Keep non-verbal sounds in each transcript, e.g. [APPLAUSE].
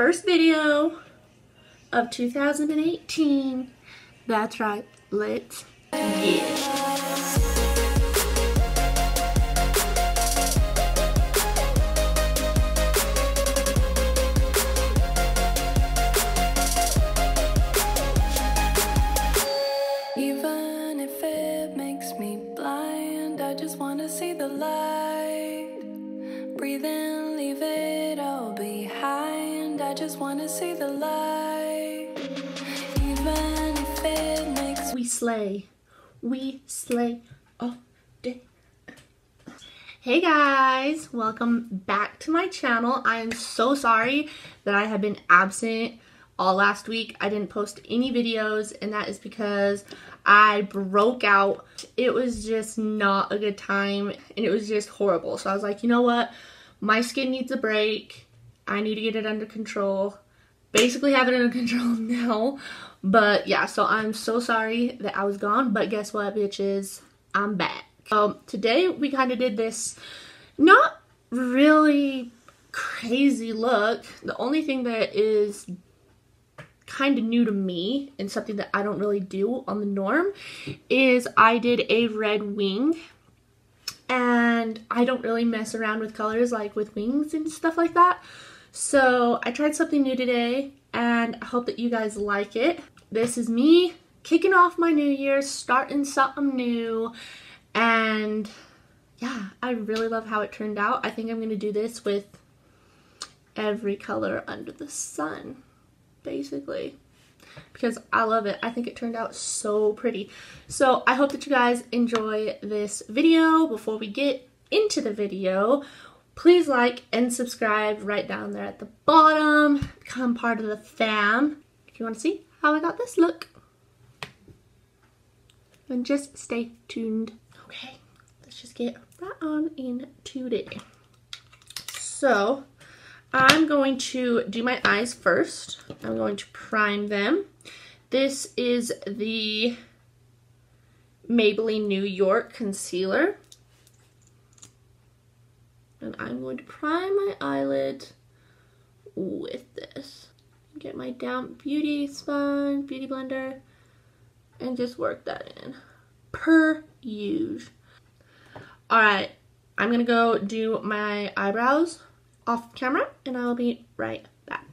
first video of 2018. That's right, let's get it. Slay. We slay all day. Hey guys, welcome back to my channel. I am so sorry that I have been absent all last week. I didn't post any videos, and that is because I broke out. It was just not a good time, and it was just horrible. So I was like, you know what? My skin needs a break. I need to get it under control basically have it under [LAUGHS] control now. But yeah, so I'm so sorry that I was gone. But guess what, bitches? I'm back. Um, today we kind of did this not really crazy look. The only thing that is kind of new to me and something that I don't really do on the norm is I did a red wing and I don't really mess around with colors like with wings and stuff like that. So I tried something new today and I hope that you guys like it. This is me kicking off my new year, starting something new, and yeah, I really love how it turned out. I think I'm going to do this with every color under the sun, basically because I love it. I think it turned out so pretty. So I hope that you guys enjoy this video. Before we get into the video, please like and subscribe right down there at the bottom. Become part of the fam if you want to see how I got this look. And just stay tuned. Okay, let's just get right on into it. So, I'm going to do my eyes first. I'm going to prime them. This is the Maybelline New York Concealer. And I'm going to prime my eyelid with this. Get my damp beauty sponge, beauty blender, and just work that in. Per use. Alright, I'm to go do my eyebrows off camera and I'll be right back.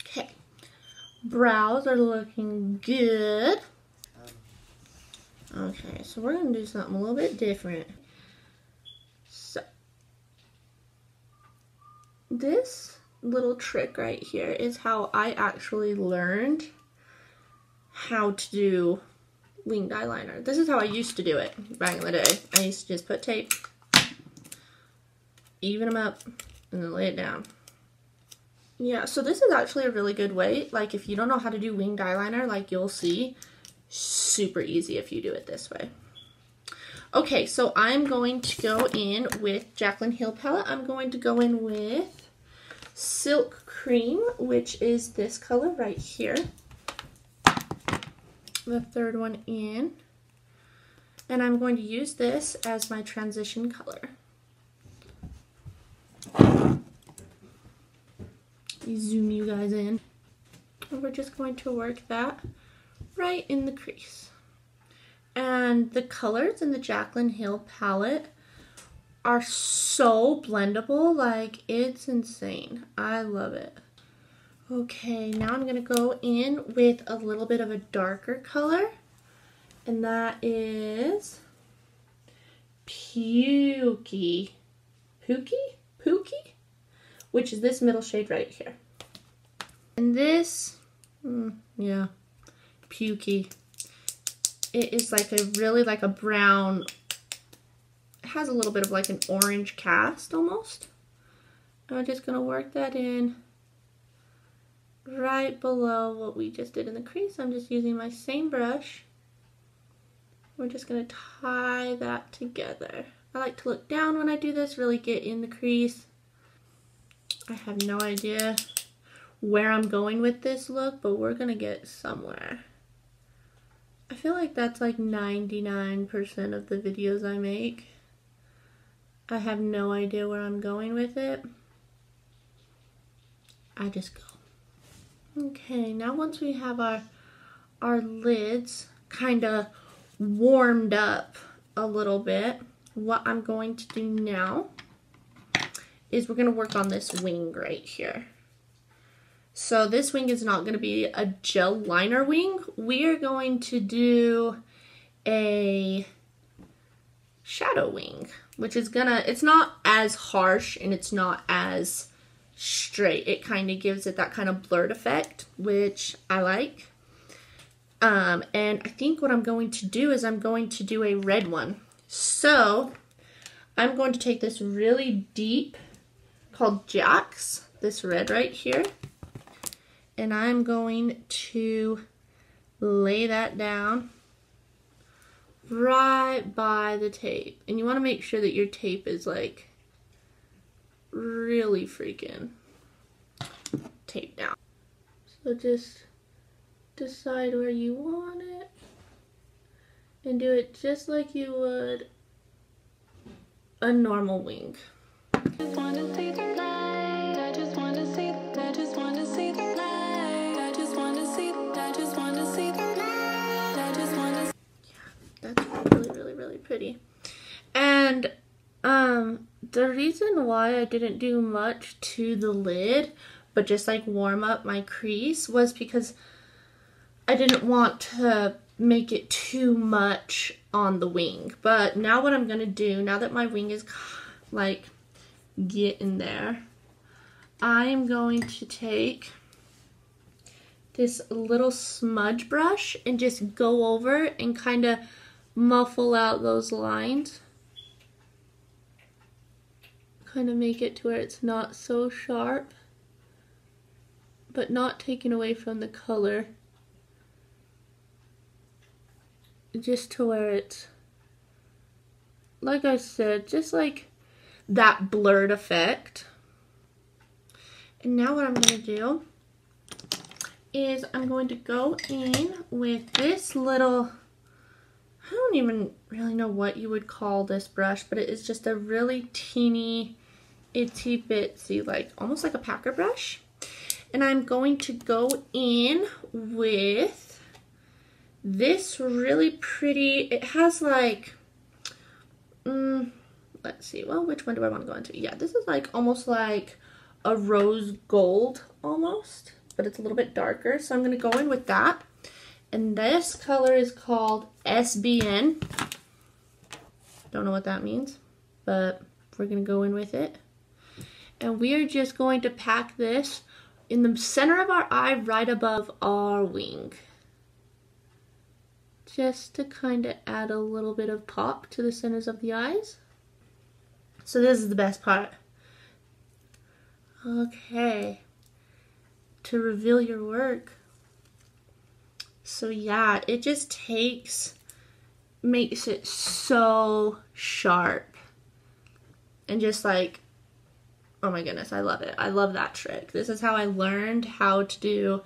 Okay, brows are looking good. Okay, so we're gonna do something a little bit different. So, this little trick right here is how I actually learned how to do winged eyeliner. This is how I used to do it back in the day. I used to just put tape even them up, and then lay it down. Yeah, so this is actually a really good way. Like, if you don't know how to do winged eyeliner, like you'll see, super easy if you do it this way. Okay, so I'm going to go in with Jaclyn Hill palette. I'm going to go in with Silk Cream, which is this color right here. The third one in. And I'm going to use this as my transition color. zoom you guys in. And we're just going to work that right in the crease. And the colors in the Jaclyn Hill palette are so blendable, like it's insane. I love it. Okay, now I'm gonna go in with a little bit of a darker color, and that is Pukey. Pookie? Pookie? which is this middle shade right here. And this, mm, yeah, pukey. It is like a really like a brown, it has a little bit of like an orange cast almost. I'm just going to work that in right below what we just did in the crease. I'm just using my same brush. We're just going to tie that together. I like to look down when I do this, really get in the crease. I have no idea where I'm going with this look, but we're going to get somewhere. I feel like that's like 99% of the videos I make. I have no idea where I'm going with it. I just go. Okay, now once we have our our lids kind of warmed up a little bit, what I'm going to do now is we're going to work on this wing right here. So this wing is not going to be a gel liner wing. We are going to do a shadow wing, which is gonna, it's not as harsh and it's not as straight. It kind of gives it that kind of blurred effect, which I like. Um, and I think what I'm going to do is I'm going to do a red one. So I'm going to take this really deep called Jack's, this red right here, and I'm going to lay that down right by the tape. And you want to make sure that your tape is like really freaking taped down. So just decide where you want it and do it just like you would a normal wing. Pretty. And um, the reason why I didn't do much to the lid, but just like warm up my crease was because I didn't want to make it too much on the wing. But now what I'm going to do, now that my wing is like getting there, I am going to take this little smudge brush and just go over and kind of muffle out those lines. Kind of make it to where it's not so sharp, but not taken away from the color. Just to where it's, like I said, just like that blurred effect. And now what I'm going to do is I'm going to go in with this little I don't even really know what you would call this brush, but it is just a really teeny, itty bitsy, like almost like a packer brush. And I'm going to go in with this really pretty, it has like, mm, let's see, well, which one do I want to go into? Yeah, this is like almost like a rose gold almost, but it's a little bit darker. So I'm going to go in with that. And this color is called SBN. Don't know what that means, but we're going to go in with it. And we are just going to pack this in the center of our eye right above our wing. Just to kind of add a little bit of pop to the centers of the eyes. So this is the best part. Okay. To reveal your work. So yeah, it just takes, makes it so sharp. And just like, oh my goodness, I love it. I love that trick. This is how I learned how to do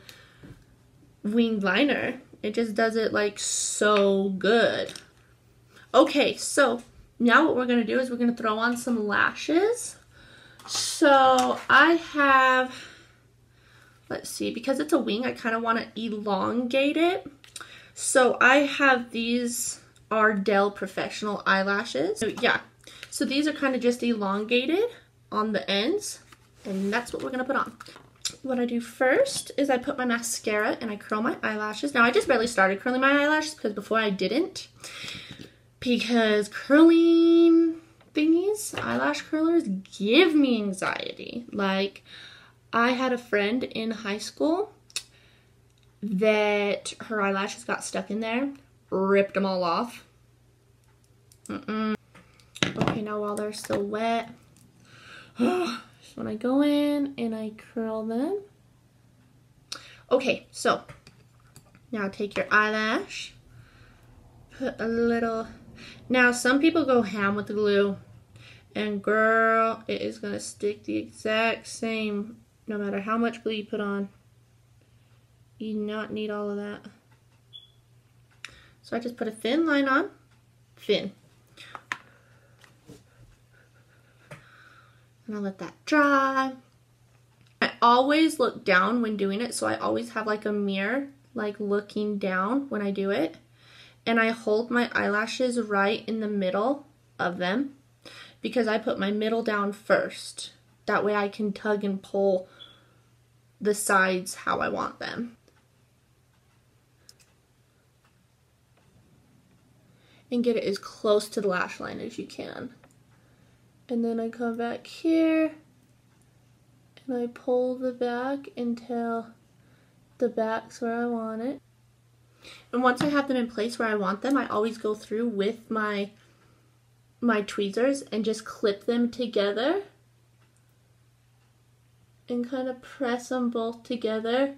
winged liner. It just does it like so good. Okay, so now what we're to do is we're to throw on some lashes. So I have let's see, because it's a wing, I kind of want to elongate it. So I have these Ardell Professional eyelashes. So yeah, so these are kind of just elongated on the ends, and that's what we're going to put on. What I do first is I put my mascara and I curl my eyelashes. Now I just barely started curling my eyelashes because before I didn't. Because curling thingies, eyelash curlers, give me anxiety. Like, I had a friend in high school that her eyelashes got stuck in there, ripped them all off. Mm -mm. Okay, now while they're still wet, [GASPS] when I go in and I curl them. Okay, so now take your eyelash, put a little, now some people go ham with the glue, and girl, it is going to stick the exact same no matter how much glue you put on. You do not need all of that. So I just put a thin line on, thin. And I'll let that dry. I always look down when doing it, so I always have like a mirror, like looking down when I do it. And I hold my eyelashes right in the middle of them because I put my middle down first. That way I can tug and pull the sides how I want them. And get it as close to the lash line as you can. And then I come back here and I pull the back until the back's where I want it. And once I have them in place where I want them, I always go through with my my tweezers and just clip them together and kind of press them both together.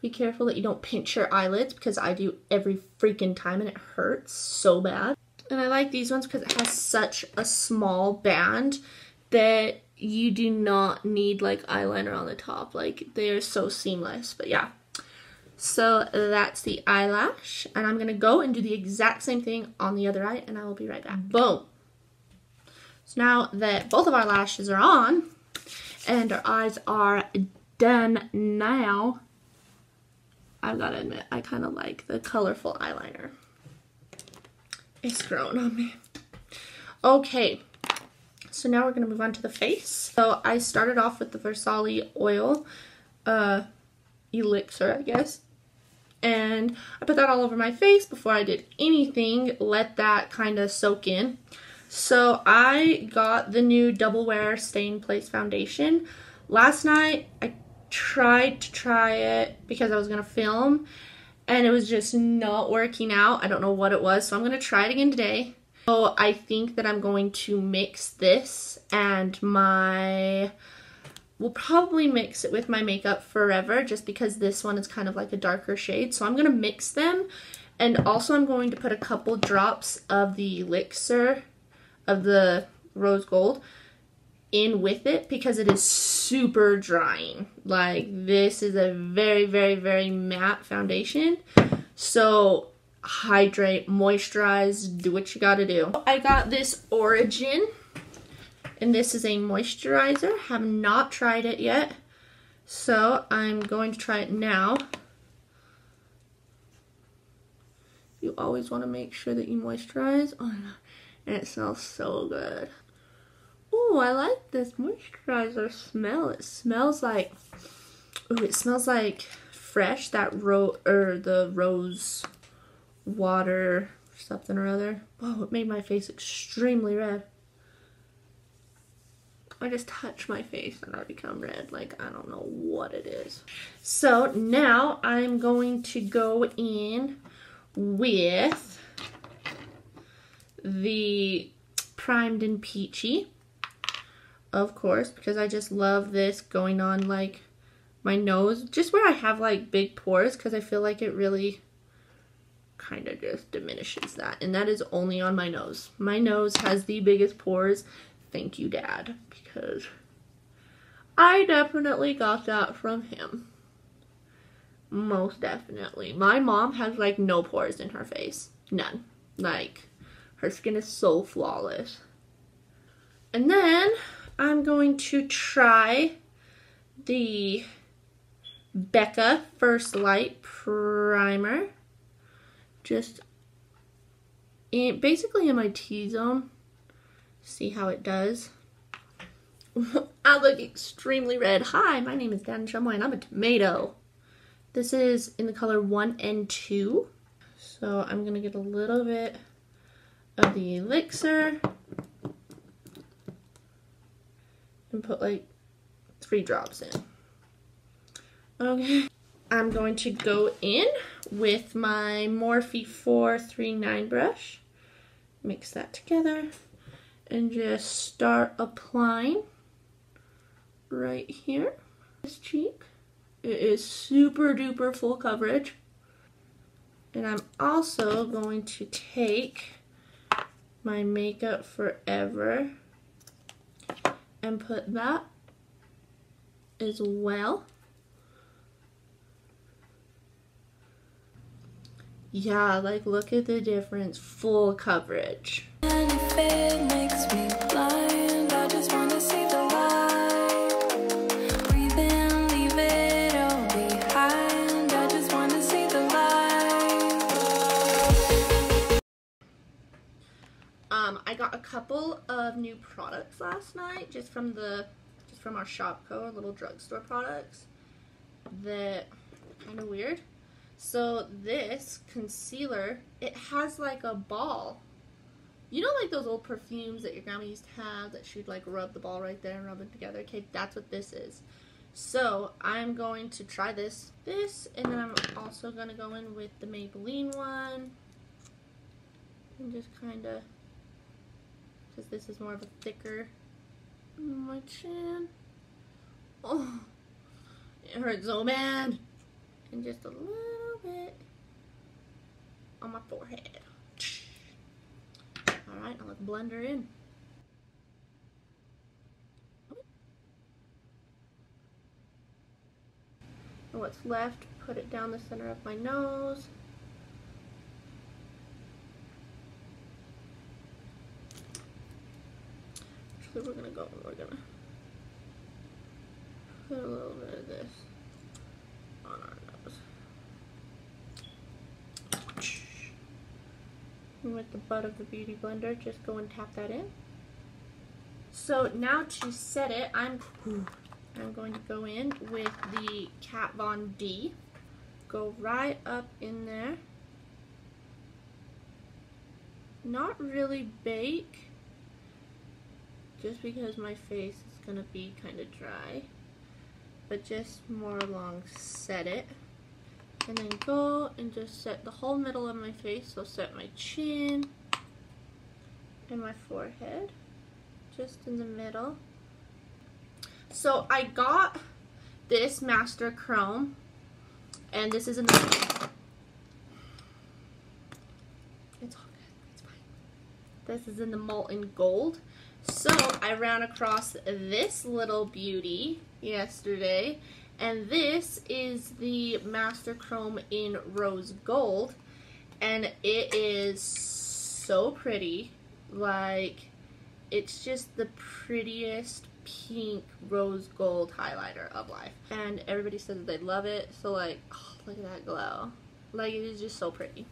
Be careful that you don't pinch your eyelids because I do every freaking time and it hurts so bad. And I like these ones because it has such a small band that you do not need like eyeliner on the top. Like they are so seamless. But yeah. So that's the eyelash. And I'm going to go and do the exact same thing on the other eye and I will be right back. Boom. So now that both of our lashes are on and our eyes are done now, I've got to admit, I kind of like the colorful eyeliner. It's grown on me. Okay, so now we're going to move on to the face. So I started off with the Versali oil uh, elixir, I guess. And I put that all over my face before I did anything. Let that kind of soak in. So I got the new Double Wear Stay in Place Foundation. Last night I tried to try it because I was going to film and it was just not working out. I don't know what it was, so I'm going to try it again today. So I think that I'm going to mix this and my... We'll probably mix it with my Makeup Forever just because this one is kind of like a darker shade. So I'm going to mix them and also I'm going to put a couple drops of the Elixir of the rose gold in with it because it is super drying. Like this is a very, very, very matte foundation. So hydrate, moisturize, do what you gotta do. I got this Origin and this is a moisturizer. Have not tried it yet. So I'm going to try it now. You always want to make sure that you moisturize. Oh my god. And it smells so good. Oh, I like this moisturizer smell. It smells like, oh, it smells like fresh, that ro or the rose water something or other. Oh, it made my face extremely red. I just touch my face and I become red. Like, I don't know what it is. So now I'm going to go in with the Primed and Peachy. Of course, because I just love this going on like my nose. Just where I have like big pores because I feel like it really kind of just diminishes that. And that is only on my nose. My nose has the biggest pores. Thank you, Dad, because I definitely got that from him. Most definitely. My mom has like no pores in her face. None. Like, her skin is so flawless. And then I'm going to try the Becca First Light Primer just in, basically in my T-zone. See how it does. [LAUGHS] I look extremely red. Hi, my name is Dannon Shumway and I'm a tomato. This is in the color 1 and 2. So I'm going to get a little bit of the elixir and put like three drops in. Okay. I'm going to go in with my Morphe 439 brush. Mix that together and just start applying right here. This cheek. It is super duper full coverage. And I'm also going to take my Makeup Forever and put that as well. Yeah, like look at the difference. Full coverage. Couple of new products last night, just from the just from our Shopko, little drugstore products. That kind of weird. So this concealer, it has like a ball. You know like those old perfumes that your grandma used to have that she'd like rub the ball right there and rub it together? Okay, that's what this is. So I'm going to try this, this, and then I'm also going to go in with the Maybelline one. And just kind of, because this is more of a thicker, my chin. Oh, it hurts so bad. And just a little bit on my forehead. Alright, now let's blend her in. And what's left, put it down the center of my nose. Actually, we're gonna go, and we're gonna put a little bit of this on our nose. And with the butt of the beauty blender, just go and tap that in. So now to set it, I'm I'm going to go in with the Kat Von D. Go right up in there. Not really bake, just because my face is going to be kind of dry. But just more along set it. And then go and just set the whole middle of my face. So set my chin and my forehead just in the middle. So I got this Master Chrome, and this is another the. It's all good. It's fine. This is in the molten gold. So I ran across this little beauty yesterday, and this is the Master Chrome in rose gold, and it is so pretty. Like, it's just the prettiest pink rose gold highlighter of life. And everybody says they love it. So like, oh, look at that glow. Like it is just so pretty.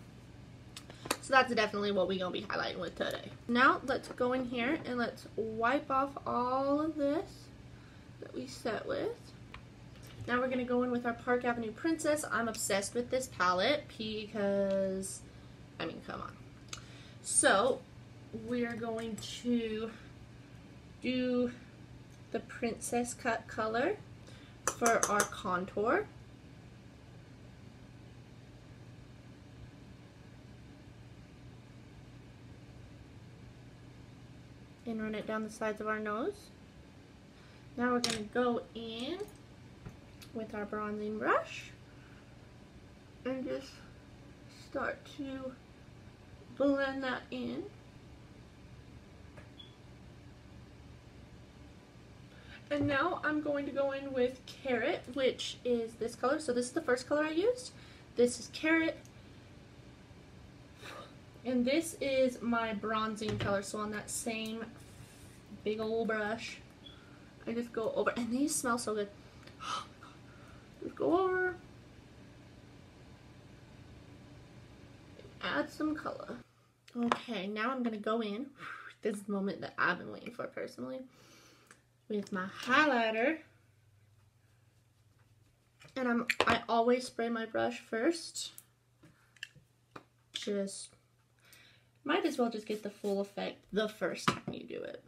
So that's definitely what we're going to be highlighting with today. Now let's go in here and let's wipe off all of this that we set with. Now we're going to go in with our Park Avenue Princess. I'm obsessed with this palette because, I mean, come on. So we're going to do the princess cut color for our contour. And run it down the sides of our nose. Now we're going to go in with our bronzing brush and just start to blend that in. And now I'm going to go in with Carrot, which is this color. So this is the first color I used. This is Carrot. And this is my bronzing color. So on that same big old brush, I just go over. And these smell so good. [GASPS] Oh. Just go over. Add some color. Okay, now I'm going to go in. [SIGHS] This is the moment that I've been waiting for personally with my highlighter. And I'm I always spray my brush first. Just might as well just get the full effect the first time you do it.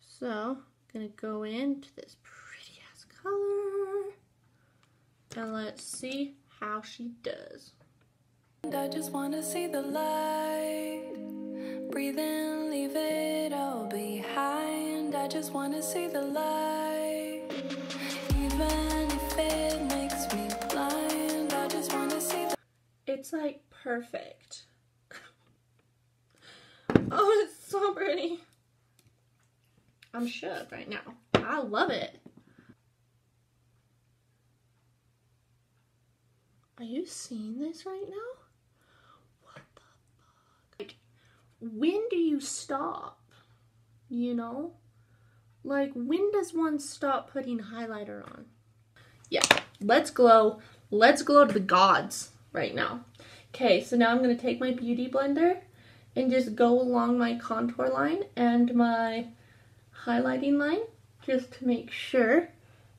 So, I'm gonna go into this pretty ass color. And let's see how she does. And I just wanna see the light. Breathe in, leave it all behind. I just wanna see the light. Even if it makes me blind, I just wanna see the It's like perfect. oh, it's so pretty. I'm shook right now. I love it. Are you seeing this right now? What the fuck? Like, when do you stop? You know? Like, when does one stop putting highlighter on? Yeah, let's glow. Let's glow to the gods right now. Okay, so now I'm going to take my Beauty Blender and just go along my contour line and my highlighting line just to make sure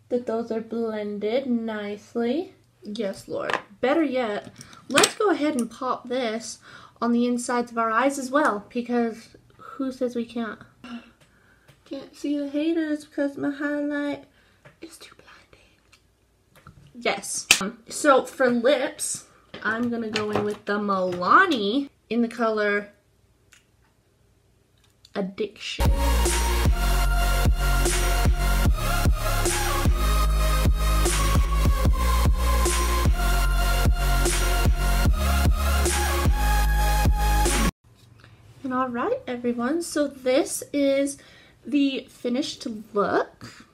that those are blended nicely. Yes, Lord. Better yet, let's go ahead and pop this on the insides of our eyes as well because who says we can't? Can't see the haters because my highlight is too blinding. Yes. So for lips, I'm going to go in with the Milani in the color Addiction. And all right, everyone. So this is the finished look.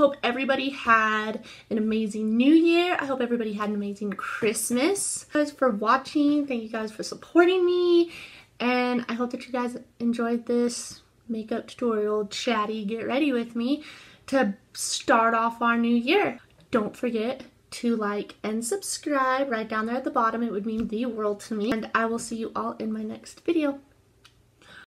Hope everybody had an amazing new year. I hope everybody had an amazing Christmas. Thank guys for watching. Thank you guys for supporting me. And I hope that you guys enjoyed this makeup tutorial chatty get ready with me to start off our new year. Don't forget to like and subscribe right down there at the bottom. It would mean the world to me. And I will see you all in my next video.